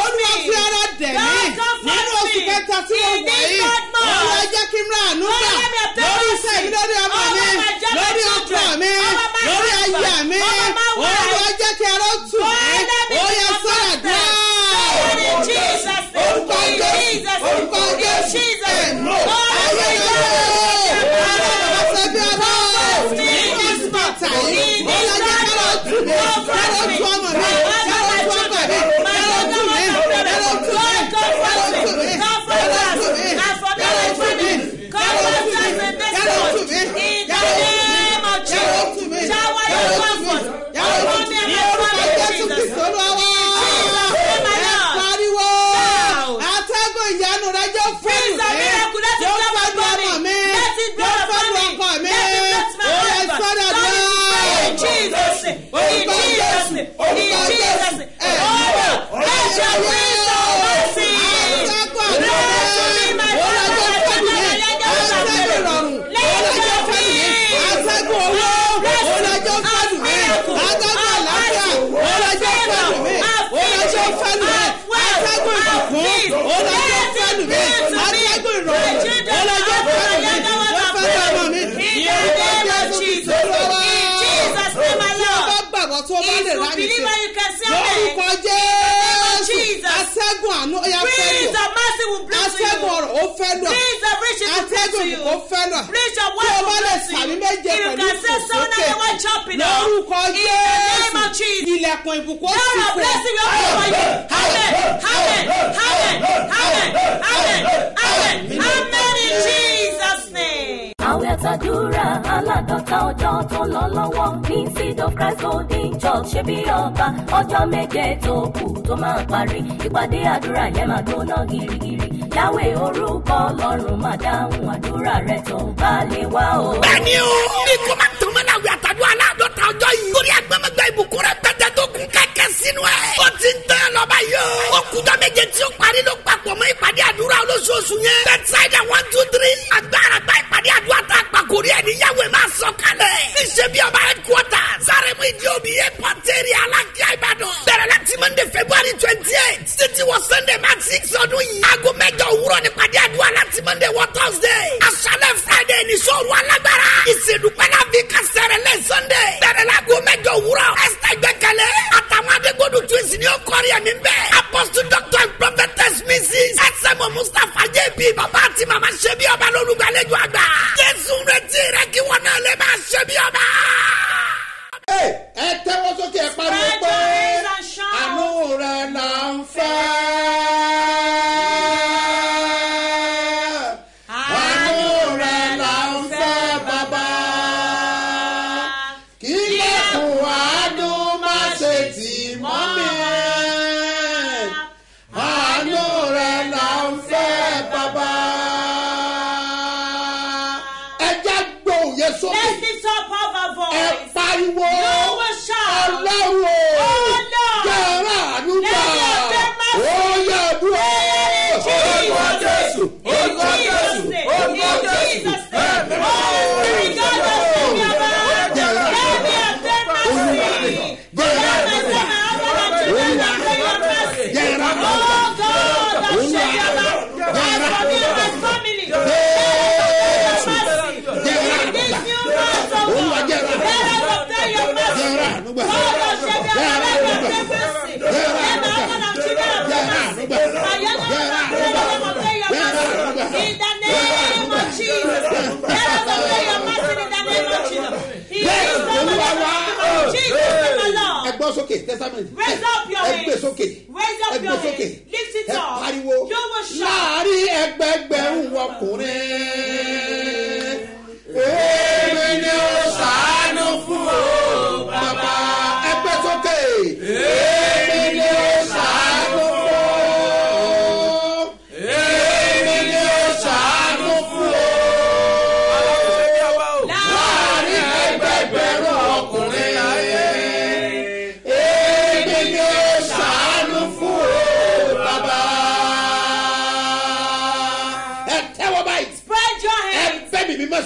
Olúwa fi ara dẹ̀ mí. Nínú oṣù kẹta tí mo wà yìí olúwa jẹ́ kí n rà àánú gbà. Lórí iṣẹ́ lórí ọmọ olúwa jẹ́ kí ara tù mí. Ó yẹ sọ́ra dùn orúkọ jésù. Orúkọ jésù. Ẹ̀mú ayé ayé ara bàbá sẹ́bí ara nínú oṣù kẹta yìí olúwa jẹ́ kí ara tù mí kí ara tù ọmọ mi kí ara tù ọmọ mi kí ara tù mí kí ara tù mí kí ara tù mí kí ara tù mí kí ara tù mí kí ara tù mí kí ara tù mí. Atẹ́gùn ìyanu rẹ̀ jẹ́ fẹ́lù mi, jẹ́ fẹ́lù ọmọ mi, jẹ́ fẹ́lù ọkọ mi, ó yẹ sọ́dọ̀ dùn. Orúkọ Jésù, orúkọ Jésù, ẹ̀ ọ́ ẹ̀jẹ̀ wí sọ̀rọ̀ Atẹ́gùn àná rẹ̀, ó lọ́jọ́ fẹ́lù mi, atẹ́gùn ìrọ̀rùn, ó lọ́jọ́ fẹ́lù mi, atẹ́gùn owó, ó lọ́jọ́ fẹ́lù mi, atẹ́gùn àlàáfíà, ó lọ́jọ́ fẹ́lù mi, ó lọ́jọ́ fẹ́lù mi, atẹ́gùn ìbùkún, ó lọ́jọ́ fẹ́lù mi, atẹ́gùn ìrọ̀rùn, ó lọ́jọ́ fẹ́lù mi, ó fẹ́lù ọmọ mi, ní orúkọ Jésù Kristo lọ́wọ́. Tí o bá gbàgbọ́ tó o bá lè rà mí sí, lórúkọ Jésù, atẹ́gùn àánú ó yá fẹ́lù atẹ́gùn ọ̀rọ̀ ó atẹ́gùn ìbùkún ó fẹ́lù tí o bá lè sàmì méje pẹ̀lú ìfòsókè lórúkọ Jésù ilẹ̀kùn ìbùkún ó sì fò. àwẹ̀ àtàdúrà aládọ́ta ọjọ́ tó lọ lọ́wọ́. Ní seed of christ golden church ṣe bí ọba. Ọjọ́ méje tó kù tó máa parí. Ìpàdé àdúrà yẹn máa gbóná girigiri yàwé orúkọ ọlọ́run máa dáhùn àdúrà rẹ tó bá lè wá o. bẹ́ẹ̀ni o ní kó má tó mẹ́la wí àtàdúrà aládọ́ta ọjọ́ yìí. Lórí agbẹ́mẹ́gbẹ́ ìbùkún rẹ pẹ́tẹ́ tó kún kẹ́kẹ́ sínú ẹ̀. ó ti ń tẹ́ lọ́ba yìí o. ó kújọ méje tí ó parí ló papọ̀ mọ́ ìpàdé àdúrà olóṣooṣù yẹn. sáyidà one two three agbára bá ìpàdé àdúrà tá a pàkórí ẹ̀ níyàwó ẹ̀ máa sọ kalẹ̀. níṣẹ́ bí ọba headquarter sáremu ìdí omi airport alákíá ìbàdàn. bẹ̀rẹ̀ láti monday february twenty eight títí wọ sunday march six ọdún yìí. aago mẹ́jọ òwúrọ̀ nípàdé àdúrà láti monday wọ thursday. aṣálẹ̀ friday ní sọ́ọ̀rù alágbára. náà fi kásẹ̀rẹ̀ lẹ́ sunday. bẹ̀rẹ̀ láago mẹ́jọ òwúrọ̀. ẹ̀sítà ìgbẹ́kẹ̀lé. àtàwọn adégbòdù twins ni ó kọrí ẹ̀mí bẹ́ẹ̀. apostle doctor and prophetess mrs. ẹsẹ̀mọ̀ mustapha jp bàbá àti màmá ṣe bí ọba lólùgbàlejò àgbà. jésù ń retí rẹ kí wọn náà lè máa ṣe bí ọba. Ẹ tẹ́wọ́ sókè ẹ pariwo pé àánú rẹ̀ là ń fẹ́. Ẹ pariwo! Ọlọ́run o Oh, Lord. jẹ́rà àdúgbà Let your great mercy. ó yẹ dúró orúkọ jésù orúkọ jésù orúkọ jésù jẹ́rà àdúgbà In the name of Jesus, let us obey your mercy in the name of Jesus. The olúwa Lord. wá Jesus is the ẹ Lord. gbọ́ sókè testament Raise up your ẹ gbé hands. sókè Raise ẹ gbé sókè hands. Lift it ẹ pariwo láàárín ẹgbẹgbẹ̀rún ọkùnrin èmi ni ó ṣàánú fún o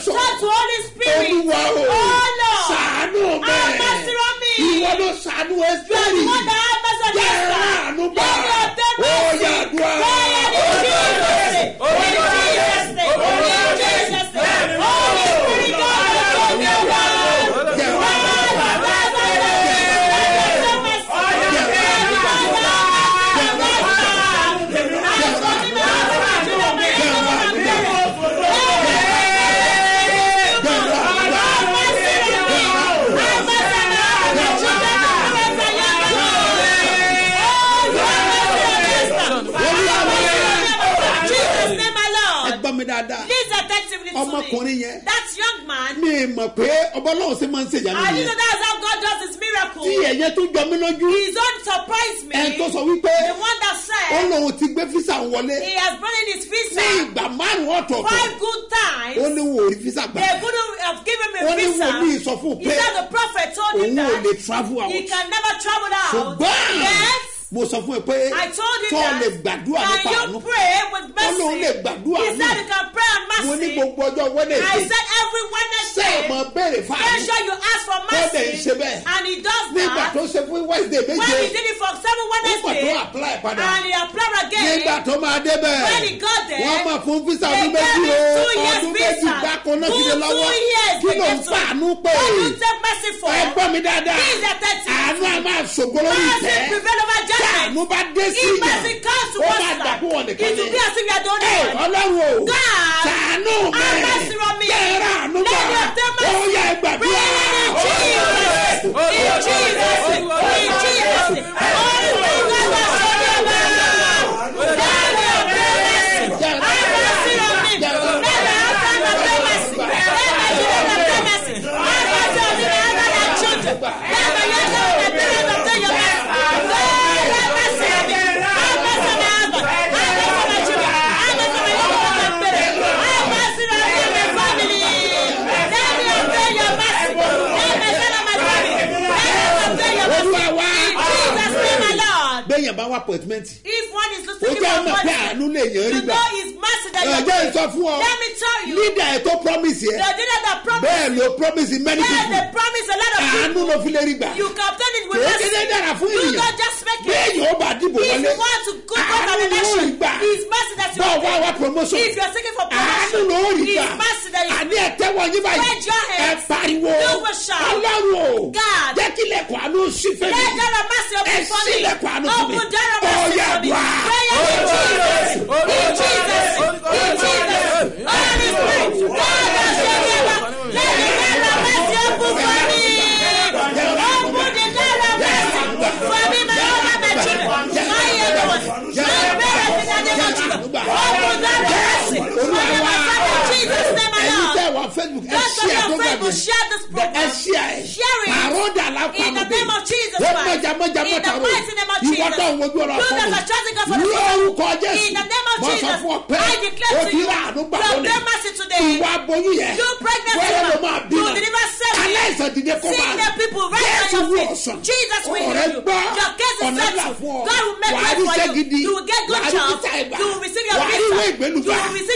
sọ. Shout to Holy Spirit. olúwa o. Oh Lord. ṣàánú Have mercy mẹ́ on me. Ìwọ ló ṣàánú mercy on jẹ́ àánú gbà Let your death ó mercy. yà dùn Cry in Jesus' name. In Jesus' name. In Jesus' name. Holy Spirit, God, open your mouth. Jesus' name, my ẹ Lord. gbọ́ mi dáadáa Listen me. yẹn That young man, mi mọ̀ pé ọlọ́run ṣe máa ń ṣèyànú I yẹn didn't know that's how God does his miracle. tí ẹ̀yẹ tó jọ mí lójú His own surprised me. ẹ̀ tó sọ wípé The one that ó said lóun ti gbé físà wọlé he has brought in his ní visa ìgbà márùn ọ̀tọ̀ọ̀tọ̀ five good times. ó ní wò ó rí físà gbà They couldn't have given ó me ní visa. wòlíì sọ fún un He pé said the prophet told him òun ò that lè travel out he can never travel out. ṣùgbọ́n Yes. Mo sọ fún ẹ pé tó lè gbàdúrà nípa àánú. lóun lè gbàdúrà on mo ní gbogbo ọjọ́ wẹ́nẹ̀dẹ̀ said every ṣé Wednesday. ìmọ̀ béèrè Make sure you ask for mercy. ṣe bẹ́ẹ̀. And he does nígbà that. tó ṣe fún wednesday When méje he did it for seven ó pọ̀ tó Wednesday. apply padà And he applied again. nígbà tó máa débẹ̀ When he got there, wọ́n máa fún they ọdún méjì o ọdún méjì visa. gbáko náà ti lè lọ́wọ́ kí ló ń to- fàánú pé ẹ gbọ́ mi dáadáa àánú a máa ṣògo lórí Mercy ìtẹ́ tí àánú bá dé sí to ó máa dàbí wọn nìkan only Ẹ, ọlọ́run o ṣàánú jẹ́ra àánú gbà ó yẹ gbàdúrà. In Jesus' in Jesus' in Jesus' name. Holy Spirit, God, I show you mercy. Let your mercy. Have mercy on me. Let your hand of mercy. Let my children obtain mercy. Have mercy on me. Have mercy on my children. Let my young children obtain obtain your mercy. Lord, have mercy on me. Have mercy on my husband. Have mercy on my children. Have mercy on my young children and parents. Have mercy on me and my family. Let me obtain your mercy. Let my son and my family. Let me obtain your mercy. Olúwa wá. In Jesus' name, my Lord. bẹ́ẹ̀ yẹn bá wá appointment. If one is looking for ọmọ pé money, àánú lè yàn rí you gbà. know his mercy that doing. sọ fún ọ Let me tell you. leader ẹ̀ tó promise The yẹ leader that promised bẹ́ẹ̀ ló promise many Yeah, they people promise a lot of àánú people. ló fi lè rí gbà You can obtain it with kìí ṣe dára fún You ènìyàn don't just make bẹ́ẹ̀ it. yóò bá dìbò wọlé you want to go back àánú an ló rí election, gbà it's mercy that you bọ́ọ̀ wá obtain. wá promotion If you're seeking for àánú promotion, ló rí gbà it's mercy that you àní ẹ̀tẹ́wọ̀ yín báyìí Raise your ẹ hands. pariwo You will shout. ọlọ́run o God. jẹ́ kí ilẹ̀kùn àánú sí fẹ́ Let mi there be mercy ẹ open for sí me. ilẹ̀kùn àánú fún mi Open there be mercy ọ̀yà for me. wá Prayer in Jesus. In Jesus. In Jesus. Holy Spirit. God has your name. Let the door of mercy open for me. Open the door of mercy for me, my home and my children. My young ones. My parents in the name of Jesus. Open the door of mercy for me, my son, in Jesus' name, my wà facebook ẹ ṣí mi ẹ program. ṣí ẹ Share it. àròdà In the lápapọ̀ name of Jesus ẹ Christ. mọ̀jà mọ̀jà In the mọ̀jà mighty name of ìwọ Jesus. tó ń wojú ọ̀rọ̀ You mi the lórúkọ jésù In the name of mo sọ Jesus, fún ọ pé I declare o to ti you, rà àdúgbà you lónìí ìwà aboyún yẹn You pregnant wẹ́rẹ́ ló máa bí you seven. aláìsàn dìde kó máa on jésù wú ọ̀sán Jesus will ọ̀rẹ́ you. gbọ́. Ọ̀nà settled. fún ọ. Will make wàá rí for iṣẹ́ you. gidi You will get good wàá rí títà ìgbà You will receive your wàá rí ìwé You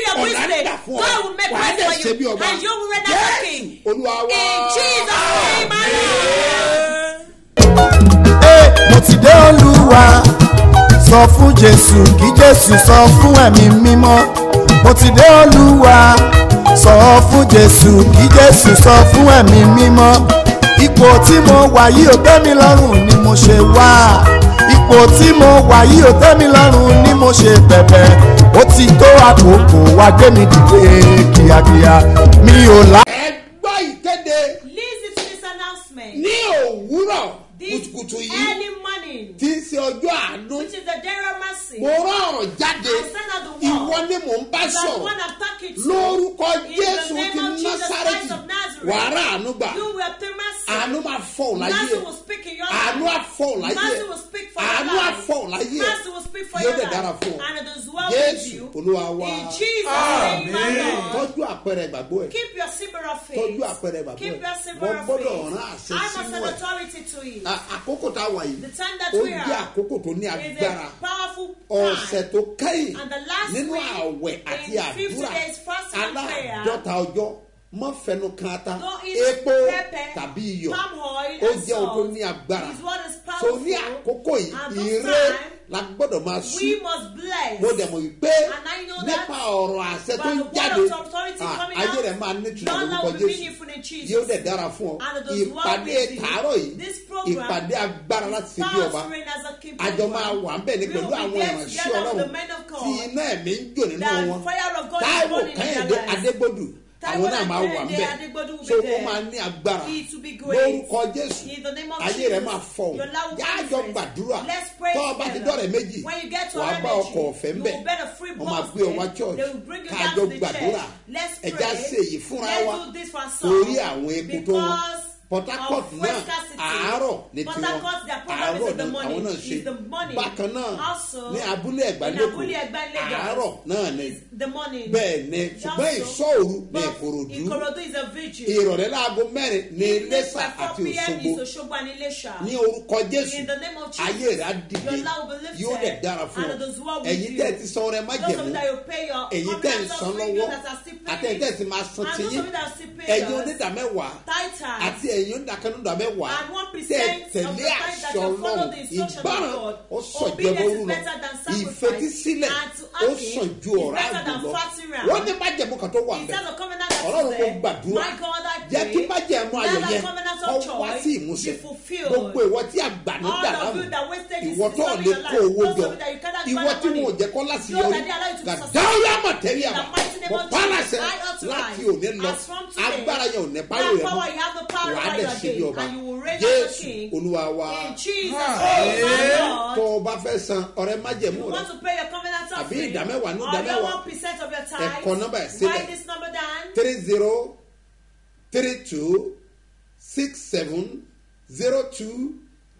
your ọ̀nà business. là fún ọ. God will make wàá dẹ̀ for ṣe bí you. ọba And you will as a king. olúwa wá. In Jesus' name, Lord. Ẹ, mo ti dé olúwa. Sọ fún jésù kí jésù sọ fún ẹ̀mí mímọ́. Mo ti dé olúwa. Sọ fún jésù kí jésù sọ fún ẹ̀mí mímọ́. Ipò tí mo wà yìí ò tẹ́ mi lọ́rùn ni mo ṣe wá ipò tí mo wà yìí ò tẹ́ mi lọ́rùn ni mo ṣe bẹ̀bẹ̀ ó ti tó àkókò wá gbé mi dìde kíákíá mi ò lá. ẹ gbọ́ ìkéde announcement. ní òwúrọ̀ kùtùkùtù yìí. tí ń ṣe ọjọ́ àánú. Mo rán ọ̀rọ̀ jáde. Ìwọ ni mò ń bá sọ̀rọ̀. lórúkọ jésù the ti násàrẹ́tì wàrà àánú gbà. Àánú máa fọ̀ láyé. In your àánú àfọ̀ láyé. For your àánú àfọ̀ láyé. Speak for yóò dẹ̀ dára fún ọ. Jésù olúwa wa. Tọ́jú àpẹẹrẹ ìgbàgbọ́ ẹ̀. Keep your symbol of faith. tọ́jú àpẹẹrẹ ìgbàgbọ́ Keep ẹ̀ wọ́n gbọ́dọ̀ rán àṣẹ sínú ẹ̀ àkókò tá a wà yìí ó we jẹ́ àkókò tó ní agbára. ọ̀sẹ̀ tó kẹ́yìn nínú àwẹ̀ àti in 50 àdúrà aláàdọ́ta ọjọ́ mọ́ fẹnu kan ata epo tàbí iyọ̀. Ó jẹ́ ohun tó ní agbára. so ní àkókò yìí ire la gbọ́dọ̀ máa bless. mo dẹ̀ mọ̀ wípé nípa ọ̀rọ̀ àṣẹ tó ń jáde ayé rẹ̀ máa ní ìtura your lórúkọ jésù. yóò dẹ̀ dára fún ọ. Ìpàdé tàárọ̀ yìí ìpàdé agbára láti ṣe bí ọba. àjọ máa wà ń bẹ̀ ní pẹ̀lú àwọn ìránṣẹ́ ọlọ́run tí iná ẹ̀mí ń jò nínú wọn. in kẹ́hìndé adégbòdù àwọn náà máa wà ń bẹ̀ so ó máa ní agbára. Lórúkọ jésù. Ayé rẹ̀ máa be yáàjọ different. gbàdúrà. Tọ́ ọba ti dọ́rẹ̀ méjì When you get to wàá Ọ̀rẹ́ bá ọkọ̀ ọ̀fẹ́ ń bẹ̀ wọ́n máa gbé ọ wá church. The gbàdúrà. Church. Let's ẹja pray. ṣe èyí fúnra wa. torí àwọn epo tó wọn port harcourt náà àárọ̀ ní tiwọn. àárọ̀ ní àwọn náà ṣe. Bákan náà Also, ní abúlé ẹ̀gbá in Abúlé Ẹ̀gbá lẹ́kọ̀ọ́ Lagos, àárọ̀ náà ni. bẹ́ẹ̀ ni ṣùgbọ́n ìṣọ́òru ní ìkòròdú. ìrọ̀lẹ́ láago mẹ́rin ní iléṣà by 4 àti òṣogbo. Ní orúkọ jésù ayé rẹ̀ á dìde. yóò dẹ̀ dára fún ọ. Ẹ̀yin tẹ́ ẹ ti san ọrẹ májẹ̀mú èyí tẹ́ ẹ ń san lọ́wọ́ ẹ̀yin tẹ́ ẹ sì máa san and ti those yín of you that are still paying ẹ̀yin onídàmẹ́wàá àti ẹ̀yin tẹ́ ẹ percent of tẹ̀lé the time that àṣọ ọlọ́run God. ó Obedience rú is lọ ìfetísílẹ̀ ó sàn ju ọ̀rá àgbò lọ wọ́n ní májẹ̀mú kan tó wà bẹ́ẹ̀. ọlọ́run kò gbàdúrà. Jẹ́ kí májẹ̀mú Let ayọ̀ yẹn kọ́ wá sí ìmúṣẹ. gbogbo ìwọ tí àgbà ní wasted this ìwọ tó lè kó owó jọ. ìwọ tí wọn ò jẹ́ kọ́ to succeed. gàdáwọ́lá mọ̀tẹ́lì In àbá the mighty name mọ̀ of Jesus, pálásẹ̀ I authorize, láti òní lọ. agbára yẹn ò ní báyìí rẹ mọ́. wàá dẹ̀ ṣe bí ọba jésù olúwa wa. In Jesus' name, my tó o bá fẹ́ san ọrẹ májẹ̀mú rẹ. want to pay your covenant Àbí ìdámẹ́wàá ní ìdámẹ́wàá. Ẹ̀kọ́ nọ́mbà ẹ̀ sílẹ̀. write this number down. three zero three two six seven zero two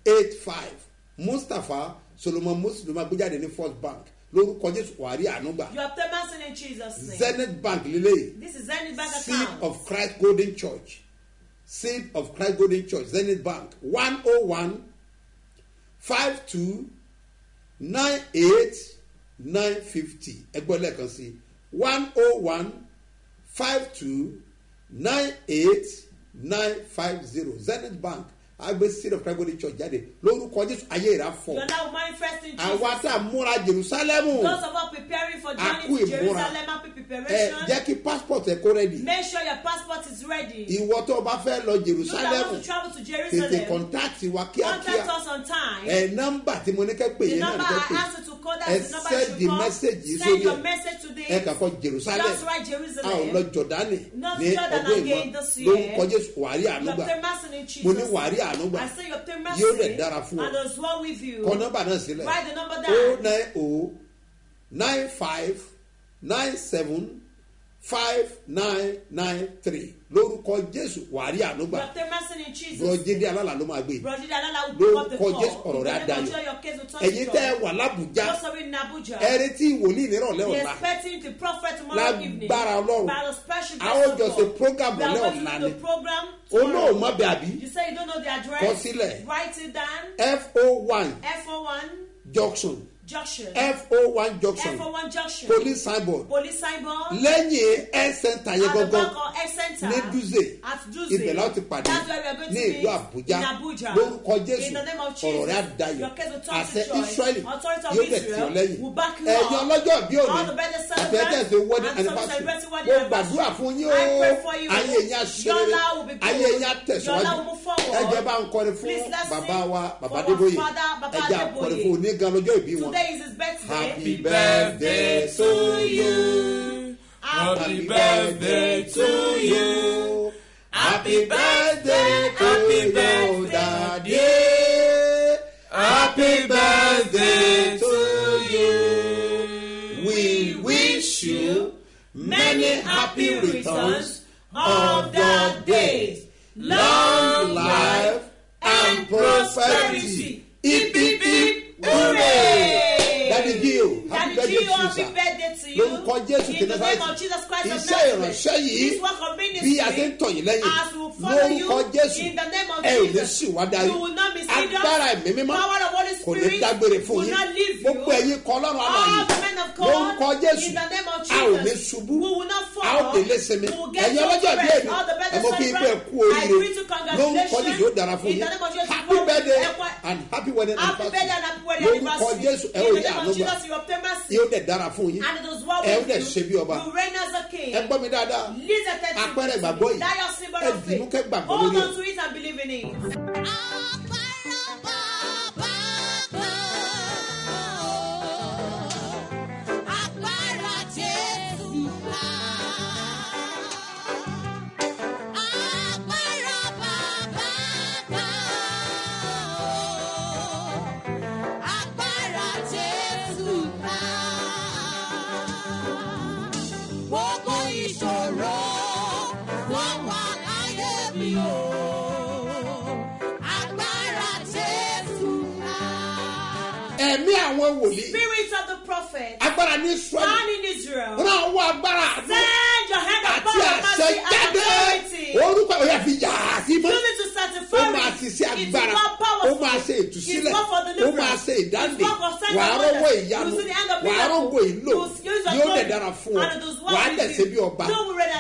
eight five. Mustapha solomon muslim agbéjáde ní first bank. Lórúkọ jésù wàhálì ànúgbà You have ten mercy in Jesus' name. zenith bank lélẹ́yìí. This is any bank seed account. of christ golden church seed of christ golden church zenith bank one oh one five two nine eight nine fifty. Ẹgbẹ́ lẹ́ẹ̀kan sí one oh one five two nine eight nine five zero zenith bank agbe seed of christ golden church jáde lórúkọ jésù ayé ìrà fọ Your life will manifest in àwa Jesus. tá a múra jerusalemu Those of us preparing for journey to. Jerusalem, happy ẹ preparation. jẹ́ kí passport ẹ kó rẹ́dì Make sure your passport is ready. ìwọ tó o bá fẹ́ lọ You that jerusalemu want to travel to tètè Jerusalem, contact wa contact kíákíá us on time. ẹ nọ́mbà tí mo ní kẹ́ pè The yín náà number ní I kẹ́ pè asked you to call, ẹ that's the number you send should the call. message yìí Send your ẹ message today. ẹ kà kọ jerusalem Just write a ò Jerusalem. lọ jọdani Not Jordan again this year. lórúkọ jésù wàrí You ànúgbà obtain mercy in Jesus. mo ní wàrí ànúgbà Obtain mercy. yóò dẹ̀ dára fún ọ. Kọ nọ́mbà náà sílẹ̀ Write the number o nine o nine five nine seven five nine nine three. Lórúkọ jésù wàrí ànúgbà bùrọ̀jídé alálà ló máa gbé. Lórúkọ jésù ọ̀rọ̀ rẹ̀ adayọ̀ ẹ̀yin tẹ́ wà lábùjá Those of you in Abuja. ẹ retí ìwòlíì nírọ̀lẹ́ ọ̀la. expecting the prophet tomorrow evening. lágbára ọlọ́run. By the special a ó grace of jọ ṣe God. program ọ̀lẹ́ ọ̀la ni do the program olóò tomorrow. má bẹ àbí? You say you don't know the address. Kọ sílẹ̀. Fo one. F01 junction junction. fo one junction. F01 junction. police signboard. Police signboard. lẹ́yìn health center yẹn gangan ní Duze. ibẹ̀ ó ti pàdé. Ní ìlú àbújá lórúkọ jésù. ọ̀rọ̀ rẹ̀ turn àṣẹ of yóò dẹ̀ tì ọ́ lẹ́yìn. ẹ̀yin ọlọ́jọ́ bí òní ṣe wedding anniversary mo gbàdúrà fún yín o. Ayé yín Your aṣèrè life will be good. ayé yín atẹ̀síwájú ẹ̀jẹ̀ bá ń kọrin fún bàbá wa bàbá Baba ẹ̀jẹ̀ àkọrin fún onígan lọ́jọ́ ìbí wọn. Today is his birthday. Happy birthday to you. Happy birthday to you. Happy birthday to Happy birthday. Daddy. Happy birthday to you. We wish you many happy returns of the days, long life and prosperity. Birthday to you, sir. lórúkọ jésù kìnnìkan of iṣẹ́ ìránṣẹ́ yìí bí a ti ń ministry. tọ̀ yín lẹ́yìn. Lórúkọ jésù ẹ ò ní sì wá darí. agbára ẹ̀mí mímọ́ kò ní dágbére fún yín. gbogbo ẹ̀yin kọ́ ọlọ́run àlàyé lórúkọ jésù a ò ní ṣubú. a ó délé sinmi. Ẹ̀yin ọlọ́jọ́ ìbí èmi ẹ mọ kí n kú oríire. Lórúkọ jésù yóò dára fún yín. Jesus, happy birthday and happy wedding Happy birthday and happy wedding lórúkọ anniversary. jésù ẹ ò In the rí name of àánú gbà Jesus, you obtain mercy. yóò dẹ̀ dára fún yín And it was well ẹ with dẹ̀ you. ṣe bí ọba You reign as a king. ẹ gbọ́ mi dáadáa Àpẹẹrẹ ìgbàgbọ́ yìí. Ẹ faith. kẹ́ gbàgbọ́ lórí ẹ̀. Àwọn wòlíì Spirit of the prophet. agbára ní israẹli Man in Israel. ràn ọwọ́ agbára àánú Send your hand of power, mercy, and authority. orúkọ ìyá fi yà á sí mọ́ it to ó satisfy máa me. ṣiṣẹ́ It's agbára more ó powerful. máa ṣe It's ìtúsílẹ̀ more for ó deliverance. máa ṣe ìdáǹdè It's more for sign wà á and rọ́wọ́ wonders. ìyanu You see the hand of wà á miracle. rọ́wọ́ ìlò yóò dẹ̀ dára fún ọ And it is well wà á with dẹ̀ you. ṣe bí ọba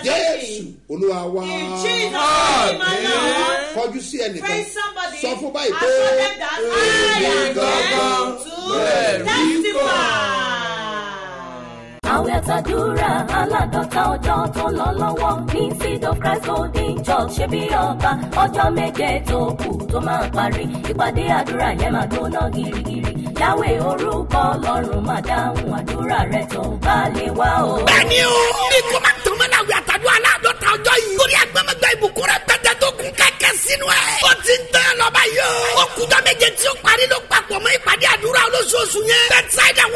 jésù olúwa wá In Jesus' name, my Lord. kọjú sí ẹnìkan Praise somebody. sọ fún báyìí pé show them that I am there. Àwẹ̀ àtàdúrà aládọ́ta ọjọ́ tó lọ lọ́wọ́. Ní seed of christ golden church ṣe bí ọba ọjọ́ méje tó kù tó máa parí. Ìpàdé àdúrà yẹn máa gbóná girigiri yàwé orúkọ ọlọ́run máa dáhùn àdúrà rẹ tó bá lè wá o. bẹ́ẹ̀ni o bí kò máa tún mọ́ náà wí àtàdúrà aláàdọ́ta ọjọ́ yìí. Lórí agbẹ́mọ̀gbà ìbùkún rẹ̀ sínú ẹ̀. ó ti ń tẹ́ lọ́ba yìí o. ó kújọ́ méje tí ó parí ló papọ̀ mọ́ ìpàdé àdúrà olóṣooṣù yẹn.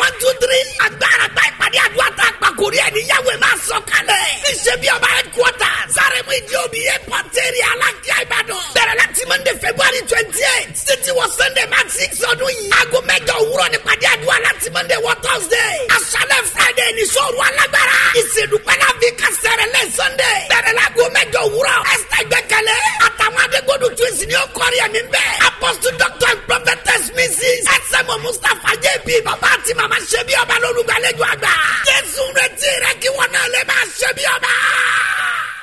one two three agbára gba ní àdúrà tá a gbà kò rí ẹni yàwé máa sọ kalẹ̀. níṣẹ́ bí ọba headquarter Sárẹ́mú ìdí omi airport area Alákíá Ìbàdàn. bẹ̀rẹ̀ láti Monday February twenty eight títí wọ Sunday March six ọdún yìí. aago mẹ́jọ òwúrọ̀ ní pàdé àdúrà láti Monday wọ Thursday. aṣálẹ̀ Friday ní sọ̀rọ̀ alágbára. ìsèdúpẹ́lá fi kásẹ̀rẹ̀ lẹ́ Sunday. bẹ̀rẹ̀ láago mẹ́jọ òwúrọ̀. ẹsẹ̀ ìgbẹ́kẹ̀lé àtàwọn adégbodò twins ni ó kọ́rí ẹ̀mí bẹ́ẹ̀. apostle doctor and prophetess mrs. ẹsẹ̀ mọ̀ Mustapha jp bàbá àti màmá ṣe bí ọba lórúkọ àlejò àgbà jésù retí rẹ kí wọn náà lè máa.